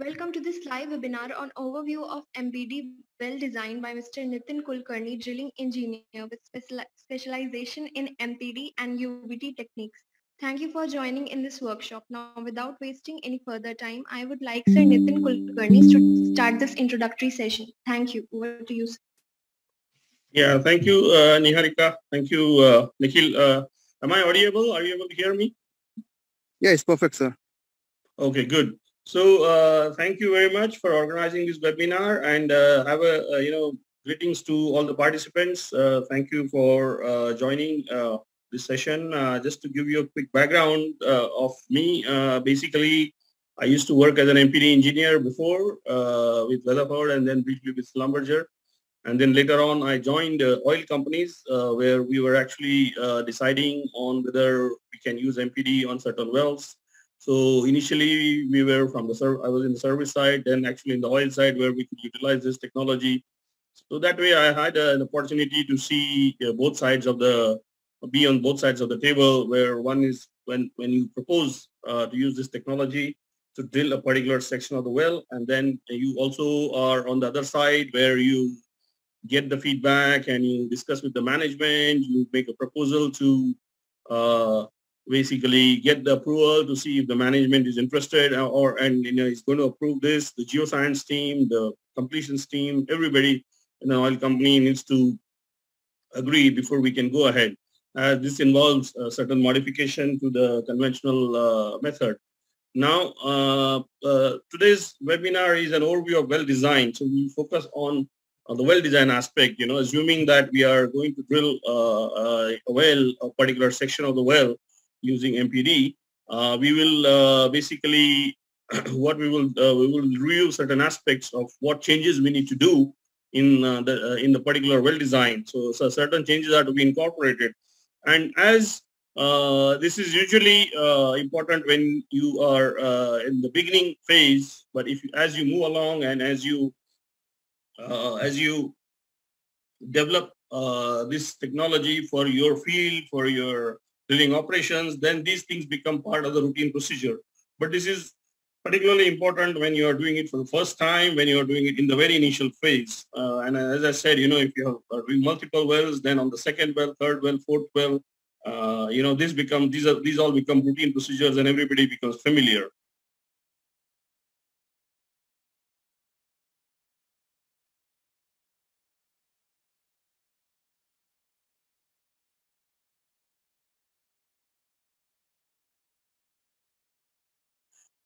Welcome to this live webinar on overview of MPD well designed by Mr. Nitin Kulkarni, drilling engineer with special specialization in MPD and UBD techniques. Thank you for joining in this workshop. Now, without wasting any further time, I would like Sir Nitin Kulkarni to start this introductory session. Thank you. Over to you. Sir. Yeah, thank you, uh, Niharika. Thank you, uh, Nikhil. Uh, am I audible? Are you able to hear me? Yeah, it's perfect, sir. Okay, good. So uh, thank you very much for organizing this webinar and uh, have a, uh, you know, greetings to all the participants. Uh, thank you for uh, joining uh, this session. just to give you a quick background of me, basically, I used to work as an MPD engineer before with Weatherford and then briefly with Schlumberger. And then later on, I joined oil companies where we were actually deciding on whether we can use MPD on certain wells so initially we were from the serv- I was in the service side, then actually in the oil side where we could utilize this technology. So that way I had uh, an opportunity to see uh, both sides of the, be on both sides of the table where one is when, when you propose uh, to use this technology to drill a particular section of the well and then you also are on the other side where you get the feedback and you discuss with the management, you make a proposal to uh, basically get the approval to see if the management is interested or, and you know is going to approve this. The geoscience team, the completions team, everybody in the oil company needs to agree before we can go ahead. Uh, this involves a certain modification to the conventional uh, method. Now, uh, uh today's webinar is an overview of well design. So we focus on, the well design aspect, you know, assuming that we are going to drill uh, a well, a particular section of the well, using MPD, uh, we will uh, basically what we will uh, we will review certain aspects of what changes we need to do in uh, the uh, in the particular well design. So, so certain changes are to be incorporated, and as uh, this is usually important when you are in the beginning phase. But if as you move along and as you as you develop this technology for your field, for your drilling operations, then these things become part of the routine procedure. But this is particularly important when you are doing it for the first time, when you are doing it in the very initial phase. Uh, and as I said, you know, if you are doing multiple wells, then on the second well, third well, fourth well, uh, you know, this become these are these all become routine procedures, and everybody becomes familiar.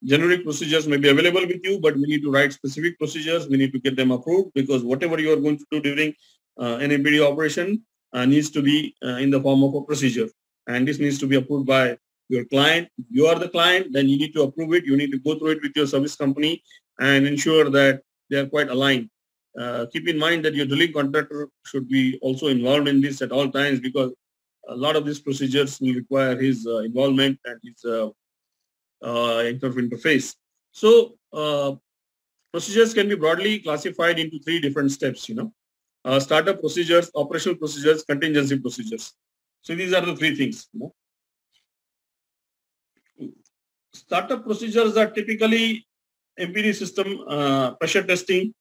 Generic procedures may be available with you, but we need to write specific procedures. We need to get them approved because whatever you are going to do during uh, an MPD operation uh, needs to be uh, in the form of a procedure. And this needs to be approved by your client. You are the client, then you need to approve it. You need to go through it with your service company and ensure that they are quite aligned. Uh, keep in mind that your drilling contractor should be also involved in this at all times because a lot of these procedures will require his uh, involvement and his uh, uh, interface. So uh, procedures can be broadly classified into three different steps, you know. Uh, startup procedures, operational procedures, contingency procedures. So these are the three things. You know. Startup procedures are typically MPD system uh, pressure testing,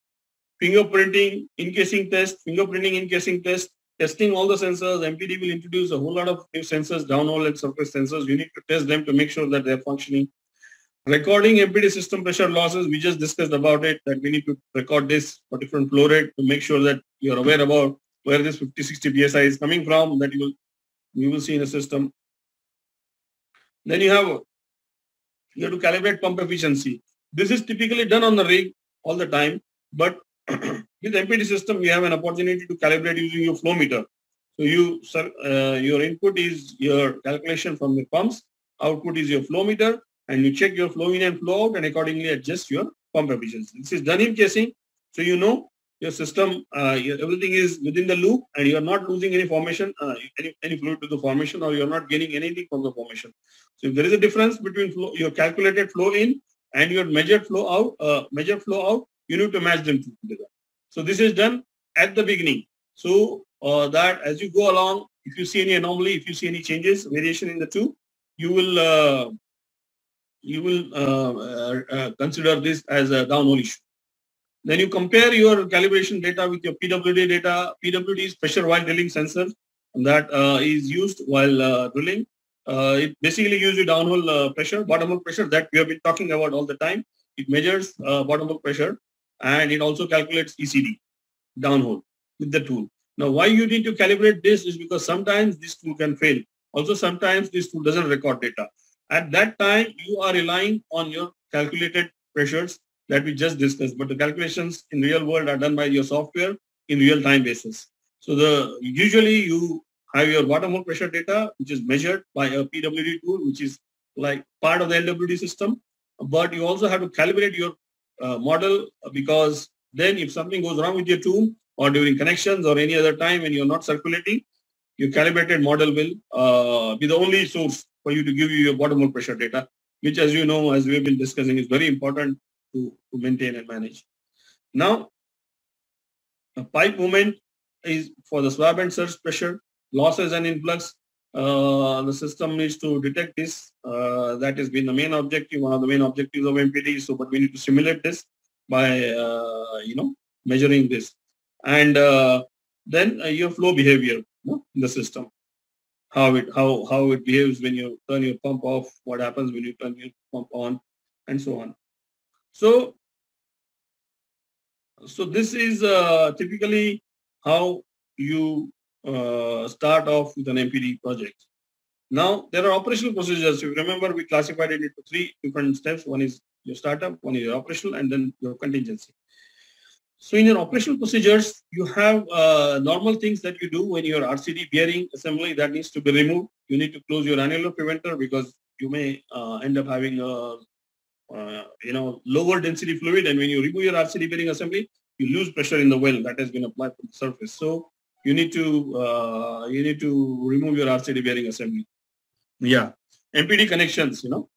fingerprinting, encasing test, fingerprinting encasing test, testing all the sensors. MPD will introduce a whole lot of new sensors, downhole and surface sensors. You need to test them to make sure that they're functioning. Recording MPD system pressure losses, we just discussed about it, that we need to record this for different flow rate to make sure that you're aware about where this 50, 60 PSI is coming from, that you will, you will see in the system. Then you have, you have to calibrate pump efficiency. This is typically done on the rig all the time, but with MPD system, you have an opportunity to calibrate using your flow meter. So you, uh, your input is your calculation from the pumps, output is your flow meter, and you check your flow in and flow out and accordingly adjust your pump efficiency. This is done in casing, so you know your system, uh, your, everything is within the loop and you are not losing any formation, uh, any, any fluid to the formation or you're not gaining anything from the formation. So if there is a difference between flow, your calculated flow in and your measured flow out, uh, measured flow out, you need to match them together. So this is done at the beginning. So uh, that as you go along, if you see any anomaly, if you see any changes, variation in the two, you will uh, you will uh, uh, consider this as a downhole issue. Then you compare your calibration data with your PWD data. PWD is pressure while drilling sensor that uh, is used while uh, drilling. Uh, it basically gives you downhole uh, pressure, bottom hole pressure that we have been talking about all the time. It measures bottom hole pressure and it also calculates ECD downhole with the tool. Now, why you need to calibrate this is because sometimes this tool can fail. Also, sometimes this tool doesn't record data. At that time, you are relying on your calculated pressures that we just discussed, but the calculations in real world are done by your software in real time basis. So the usually you have your bottom hole pressure data, which is measured by a PWD tool, which is like part of the LWD system. But you also have to calibrate your uh, model because then if something goes wrong with your tool or during connections or any other time when you're not circulating, your calibrated model will uh, be the only source for you to give you your bottom pressure data, which as you know, as we've been discussing, is very important to, to maintain and manage. Now, a pipe movement is for the swab and surge pressure, losses and influx. Uh, the system needs to detect this. Uh, that has been the main objective, one of the main objectives of MPD. So, but we need to simulate this by, uh, you know, measuring this. And uh, then uh, your flow behavior in the system how it how how it behaves when you turn your pump off, what happens when you turn your pump on, and so on. So, so this is typically how you uh, start off with an MPD project. Now, there are operational procedures. If you remember, we classified it into three different steps. One is your startup, one is your operational, and then your contingency. So in your operational procedures, you have uh, normal things that you do when your RCD bearing assembly that needs to be removed. You need to close your annular preventer because you may uh, end up having a uh, you know, lower density fluid. And when you remove your RCD bearing assembly, you lose pressure in the well that has been applied to the surface. So you need to uh, you need to remove your RCD bearing assembly. Yeah, MPD connections. You know,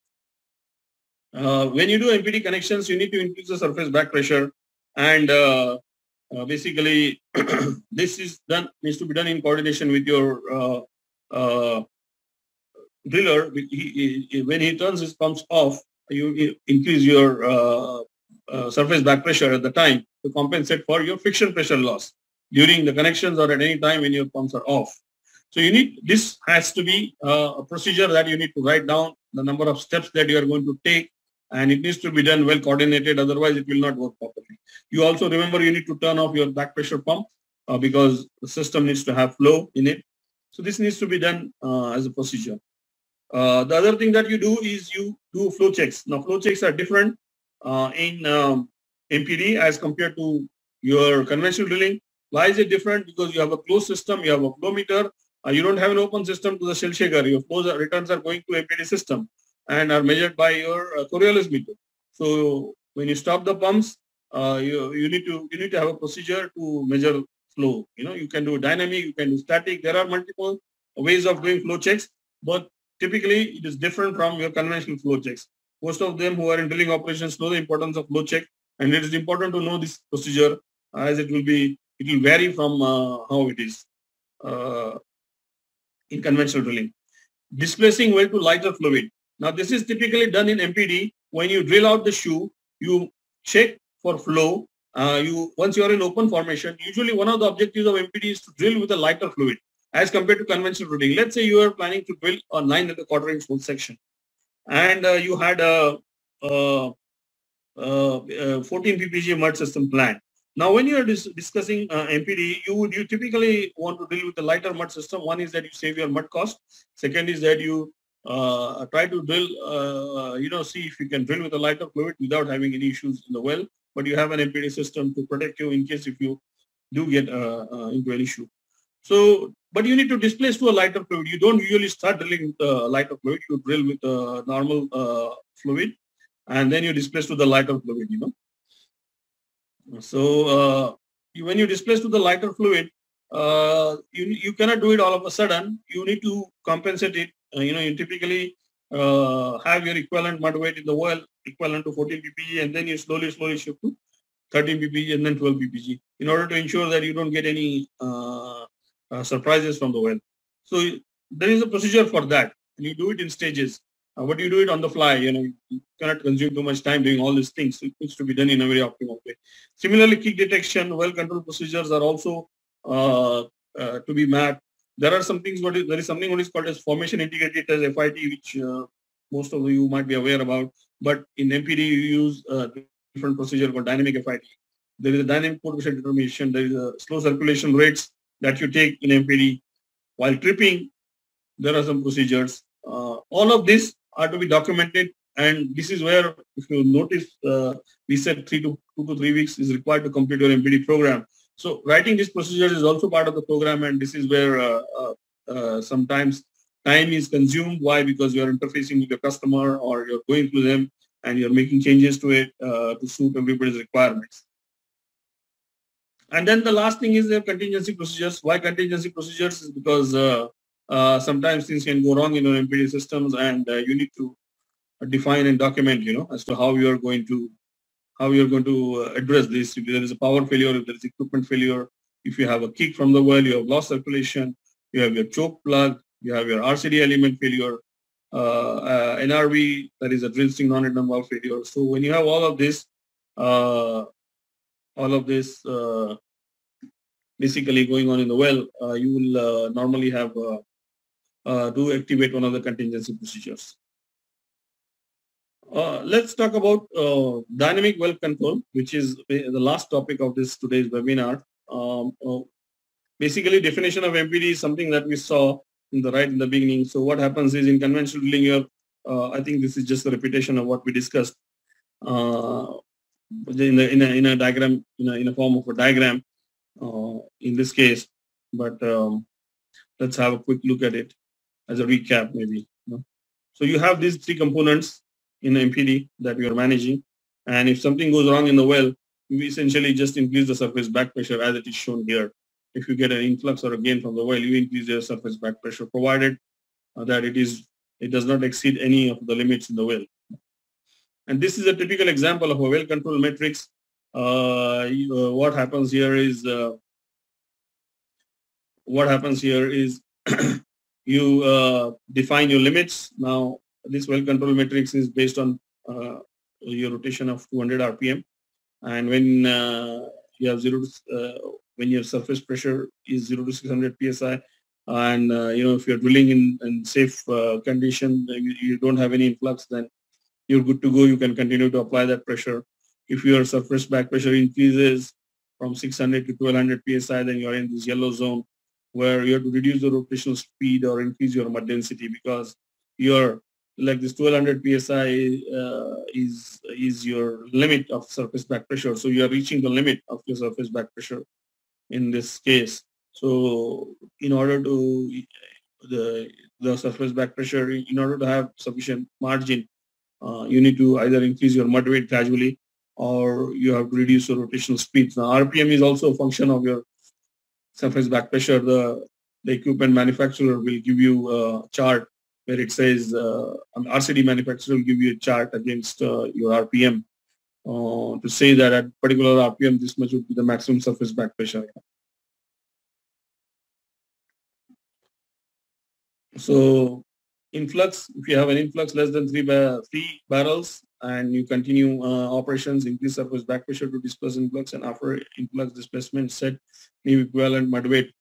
uh, when you do MPD connections, you need to increase the surface back pressure, and uh, uh basically this is done needs to be done in coordination with your uh, uh, driller. He, he, when he turns his pumps off, you increase your surface back pressure at the time to compensate for your friction pressure loss during the connections or at any time when your pumps are off. So you need, this has to be uh, a procedure that you need to write down the number of steps that you are going to take and it needs to be done well coordinated otherwise it will not work properly. You also remember you need to turn off your back pressure pump uh, because the system needs to have flow in it. So this needs to be done uh, as a procedure. Uh, the other thing that you do is you do flow checks. Now, flow checks are different uh, in um, MPD as compared to your conventional drilling. Why is it different? Because you have a closed system, you have a flow meter, uh, you don't have an open system to the shale shaker. Your flow returns are going to MPD system and are measured by your uh, Coriolis meter. So when you stop the pumps, uh, you, you need to you need to have a procedure to measure flow. You know, you can do dynamic, you can do static. There are multiple ways of doing flow checks, but typically it is different from your conventional flow checks. Most of them who are in drilling operations know the importance of flow check and it is important to know this procedure as it will be, it will vary from uh, how it is uh, in conventional drilling. Displacing well to lighter fluid. Now this is typically done in MPD. When you drill out the shoe, you check for flow. Uh, you Once you are in open formation, usually one of the objectives of MPD is to drill with a lighter fluid as compared to conventional drilling. Let's say you are planning to drill a nine and a quarter inch hole section and uh, you had a, a, a, 14 ppg mud system plan. Now, when you are dis discussing uh, MPD, you would you typically want to deal with a lighter mud system. One is that you save your mud cost. Second is that you uh, try to drill, uh, you know, see if you can drill with a lighter fluid without having any issues in the well. But you have an MPD system to protect you in case if you do get uh, uh, into an issue. So, but you need to displace to a lighter fluid. You don't usually start drilling with a lighter fluid. You drill with a normal uh, fluid and then you displace to the lighter fluid, you know. So uh, when you displace to the lighter fluid, uh, you, you cannot do it all of a sudden. You need to compensate it. Uh, you know, you typically uh, have your equivalent mud weight in the well equivalent to 14 ppg and then you slowly, slowly shift to 13 ppg and then 12 ppg in order to ensure that you don't get any uh, uh, surprises from the well. So there is a procedure for that. And you do it in stages. Uh, but you do it on the fly. You know, you cannot consume too much time doing all these things. It needs to be done in a very optimal way. Similarly, kick detection, well-controlled procedures are also uh, uh, to be mapped. There are some things. What is, there is something what is called as formation integrity test FIT, which uh, most of you might be aware about. But in MPD, you use a different procedure called dynamic FIT. There is a dynamic potential determination. There is a slow circulation rates that you take in MPD. While tripping, there are some procedures. Uh, all of this are to be documented. And this is where, if you notice, uh, we said three to two to three weeks is required to complete your MPD program. So writing these procedures is also part of the program, and this is where uh, uh, uh, sometimes time is consumed. Why? Because you are interfacing with your customer, or you're going through them, and you're making changes to it uh, to suit everybody's requirements. And then the last thing is the contingency procedures. Why contingency procedures is because uh, sometimes things can go wrong in your MPD systems and uh, you need to define and document, you know, as to how you are going to how you're going to uh, address this. If there is a power failure, if there is equipment failure, if you have a kick from the well, you have lost circulation, you have your choke plug, you have your RCD element failure, uh, uh, NRV, that is a drill string non-return valve failure. So when you have all of this, all of this basically going on in the well, you will normally have uh, to activate one of the contingency procedures. Uh, let's talk about uh, dynamic well control, which is the last topic of this today's webinar. Um, uh, basically, definition of MPD is something that we saw in the right in the beginning. So what happens is in conventional drilling, uh, I think this is just a repetition of what we discussed uh, in, in, a, in a diagram, in a, in a form of a diagram in this case. But um, let's have a quick look at it as a recap maybe. You know? So you have these three components in the MPD that you are managing. And if something goes wrong in the well, you essentially just increase the surface back pressure as it is shown here. If you get an influx or a gain from the well, you increase your surface back pressure provided uh, that it is it does not exceed any of the limits in the well. And this is a typical example of a well control matrix. Uh, you, uh, what happens here is uh, what happens here is you uh, define your limits. Now, this well control matrix is based on uh, your rotation of 200 RPM. And when uh, you have zero, to, uh, when your surface pressure is zero to 600 PSI, and uh, you know if you're drilling in, in safe uh, condition, you, you don't have any influx, then you're good to go. You can continue to apply that pressure. If your surface back pressure increases from 600 to 1200 PSI, then you're in this yellow zone where you have to reduce the rotational speed or increase your mud density because your like this 1200 psi uh, is is your limit of surface back pressure. So you are reaching the limit of your surface back pressure in this case. So in order to the the surface back pressure in order to have sufficient margin uh, you need to either increase your mud weight gradually or you have to reduce your rotational speed. Now rpm is also a function of your surface back pressure, the, the equipment manufacturer will give you a chart where it says, uh, an RCD manufacturer will give you a chart against uh, your RPM uh, to say that at particular RPM, this much would be the maximum surface back pressure. So influx, if you have an influx less than three, bar three barrels, and you continue uh, operations, increase surface back pressure to displace influx and after influx displacement set new equivalent mud weight.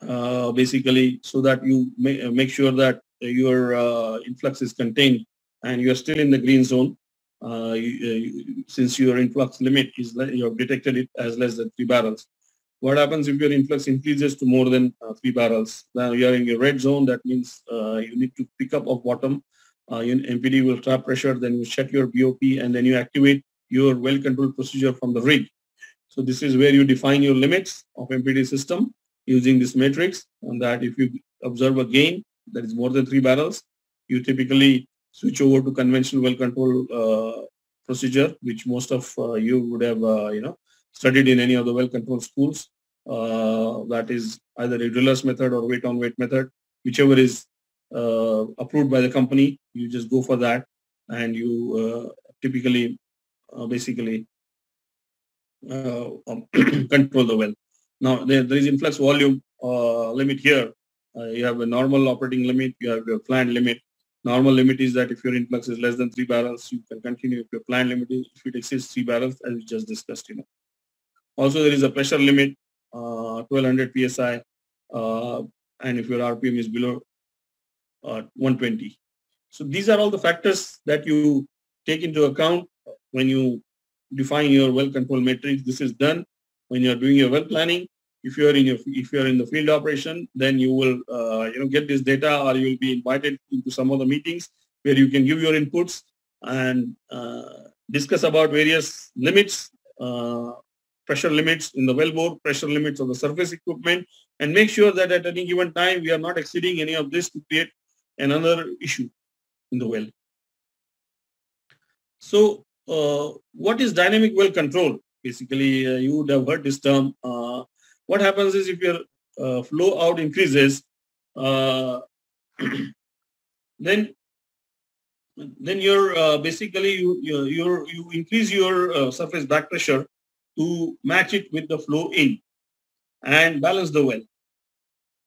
Uh, basically, so that you uh, make sure that your uh, influx is contained and you are still in the green zone. Uh, you, uh, since your influx limit is you have detected it as less than three barrels. What happens if your influx increases to more than three barrels? Now you are in your red zone. That means you need to pick up off bottom uh, MPD will trap pressure, then you set your BOP, and then you activate your well control procedure from the rig. So this is where you define your limits of MPD system using this matrix and that if you observe a gain that is more than three barrels, you typically switch over to conventional well control uh, procedure, which most of uh, you would have, uh, you know, studied in any of the well control schools. Uh, that is either a driller's method or wait and weight method, whichever is approved by the company, you just go for that and you uh, typically uh, basically um, control the well. Now there, there is influx volume limit here Uh, you have a normal operating limit, you have your planned limit. Normal limit is that if your influx is less than three barrels, you can continue. If your planned limit is, if it exceeds three barrels, as we just discussed, you know. Also, there is a pressure limit, uh, 1200 psi, uh, and if your RPM is below uh, 120. So these are all the factors that you take into account when you define your well control matrix. This is done when you're doing your well planning. If you're in your if you're in the field operation, then you will uh, you know get this data, or you will be invited into some of the meetings where you can give your inputs and uh, discuss about various limits, uh, pressure limits in the wellbore, pressure limits of the surface equipment, and make sure that at any given time we are not exceeding any of this to create another issue in the well. So uh, what is dynamic well control? Basically, uh, you would have heard this term. Uh, what happens is if your uh, flow out increases, uh, then then you're uh, basically you you you you increase your surface back pressure to match it with the flow in and balance the well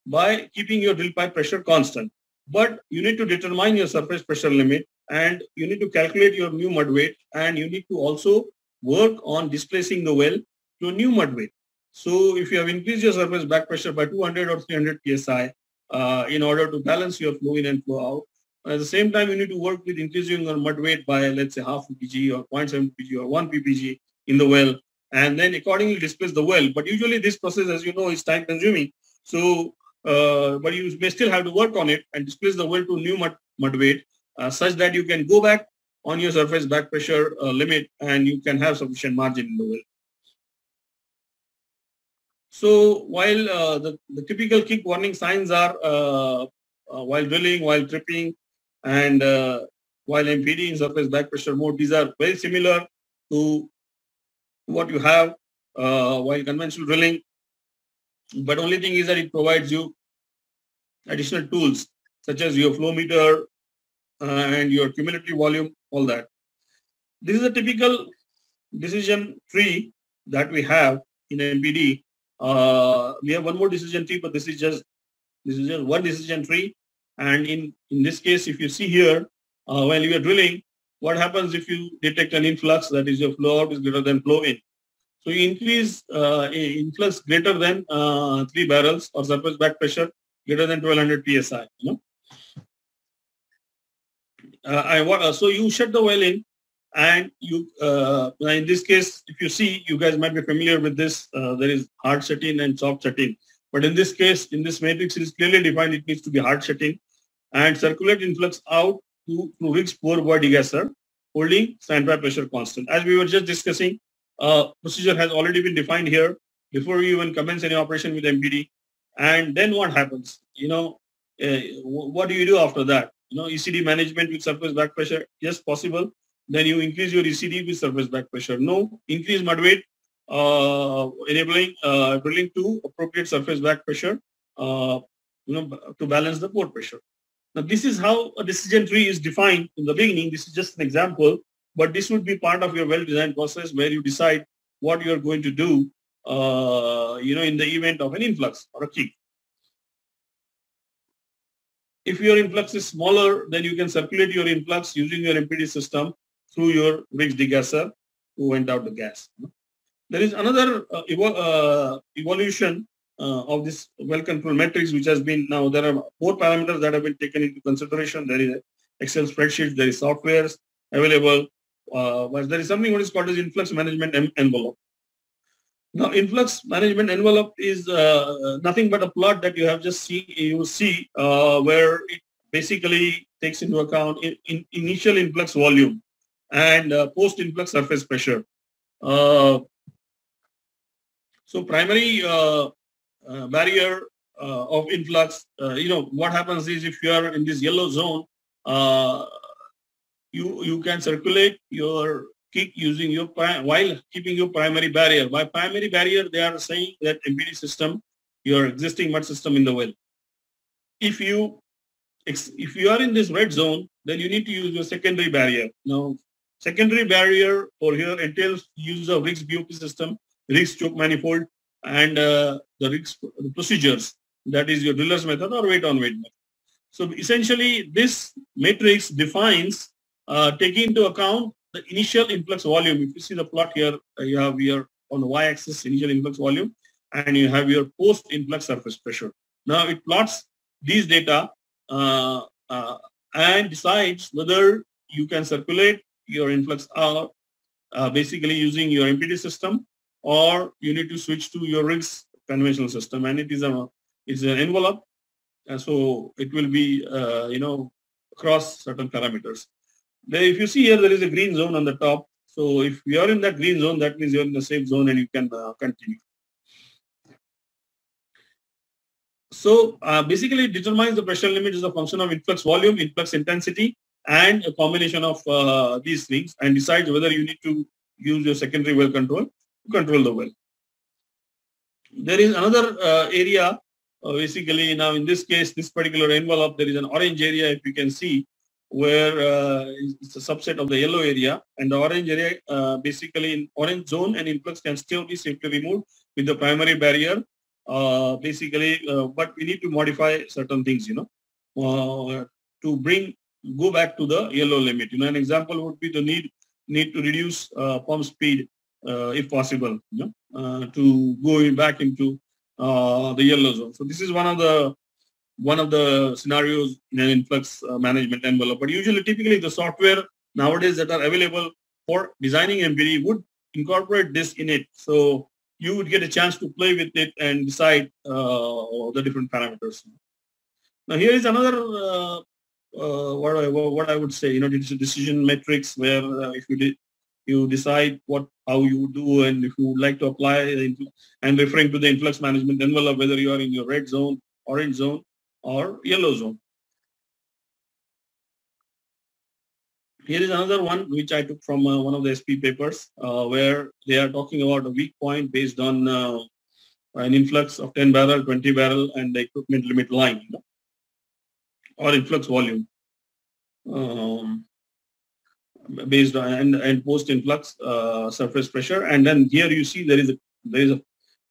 by keeping your drill pipe pressure constant. But you need to determine your surface pressure limit and you need to calculate your new mud weight and you need to also work on displacing the well to a new mud weight. So if you have increased your surface back pressure by 200 or 300 psi uh, in order to balance your flow in and flow out, at the same time you need to work with increasing your mud weight by let's say half ppg or 0.7 ppg or 1 ppg in the well and then accordingly displace the well. But usually this process as you know is time consuming. So uh, but you may still have to work on it and displace the well to new mud, mud weight uh, such that you can go back on your surface back pressure uh, limit and you can have sufficient margin in the well. So while uh, the, the typical kick warning signs are uh, uh, while drilling, while tripping, and while MPD in surface back pressure mode, these are very similar to what you have while conventional drilling. But only thing is that it provides you additional tools such as your flow meter uh, and your cumulative volume, all that. This is a typical decision tree that we have in MPD. Uh, we have one more decision tree, but this is just this is just one decision tree. And in in this case, if you see here, uh, while you are drilling, what happens if you detect an influx that is your flow out is greater than flow in? So you increase uh, influx greater than uh, three barrels or surface back pressure greater than 1200 psi. You know? uh, I want uh, so you shut the well in, and you uh, in this case, if you see, you guys might be familiar with this. Uh, there is hard shut-in and soft shut-in. But in this case, in this matrix, it is clearly defined. It needs to be hard shut-in and circulate influx out to through Riggs poor boy degasser, holding standby pressure constant. As we were just discussing, uh, procedure has already been defined here before we even commence any operation with MPD. And then what happens? You know, uh, what do you do after that? You know, ECD management with surface back pressure, yes, possible. Then you increase your ECD with surface back pressure. No, increase mud weight, uh, enabling uh, drilling to appropriate surface back pressure, uh, you know, to balance the pore pressure. Now, this is how a decision tree is defined in the beginning. This is just an example, but this would be part of your well-designed process where you decide what you're going to do uh, you know, in the event of an influx or a kick. If your influx is smaller, then you can circulate your influx using your MPD system through your Riggs degasser to vent out the gas. There is another uh, evo uh, evolution uh, of this well control matrix, which has been now there are four parameters that have been taken into consideration. There is Excel spreadsheets, there is softwares available, uh, but there is something what is called as influx management envelope. Now, influx management envelope is uh, nothing but a plot that you have just see you see uh, where it basically takes into account in, in initial influx volume and uh, post influx surface pressure. Uh, so primary uh, uh, barrier of influx, you know, what happens is if you are in this yellow zone, you you can circulate your kick using your while keeping your primary barrier. By primary barrier, they are saying that MPD system, your existing mud system in the well. If you if you are in this red zone, then you need to use your secondary barrier. Now, secondary barrier for here entails use of Riggs BOP system, Riggs choke manifold, and uh, the Riggs procedures. that is your driller's method or wait and weight method. So essentially this matrix defines uh, taking into account the initial influx volume. If you see the plot here, uh, you have your on the y-axis initial influx volume and you have your post-influx surface pressure. Now it plots these data uh, uh, and decides whether you can circulate your influx out uh, basically using your MPD system or you need to switch to your Riggs conventional system and it is a it's an envelope and so it will be uh, you know across certain parameters. If you see here there is a green zone on the top so if you are in that green zone that means you're in the safe zone and you can uh, continue. So uh, basically it determines the pressure limit is a function of influx volume, influx intensity, and a combination of uh, these things and decides whether you need to use your secondary well control to control the well. There is another uh, area, uh, basically now in this case, this particular envelope, there is an orange area if you can see where uh, it's a subset of the yellow area and the orange area uh, basically in orange zone and influx can still be safely removed with the primary barrier uh, basically, uh, but we need to modify certain things, you know, uh, to bring, go back to the yellow limit. You know, an example would be the need, need to reduce uh, pump speed if possible, you know, to go back into the yellow zone. So this is one of the one of the scenarios in an influx uh, management envelope. But usually, typically, the software nowadays that are available for designing MPD would incorporate this in it. So you would get a chance to play with it and decide uh, the different parameters. Now here is another uh, uh, what I what I would say. You know, it's a decision matrix where uh, if you de- you decide what how you do and if you would like to apply and referring to the influx management envelope, whether you are in your red zone, orange zone, or yellow zone. Here is another one which I took from uh, one of the SPE papers uh, where they are talking about a weak point based on uh, an influx of 10 barrel, 20 barrel and the equipment limit line you know, or influx volume um, based on and, and post influx uh, surface pressure. And then here you see there is a there is a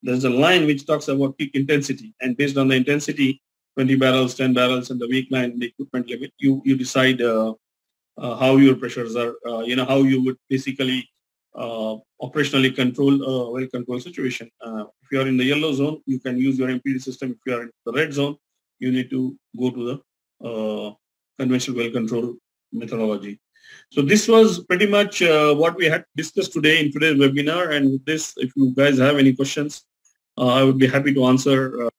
there's a line which talks about peak intensity and based on the intensity 20 barrels, 10 barrels and the weak line, the equipment limit, you, you decide uh, uh, how your pressures are, uh, you know, how you would basically uh, operationally control a well control situation. if you are in the yellow zone, you can use your MPD system. If you are in the red zone, you need to go to the conventional well control methodology. So this was pretty much uh, what we had discussed today in today's webinar. And with this, if you guys have any questions, uh, I would be happy to answer. Uh,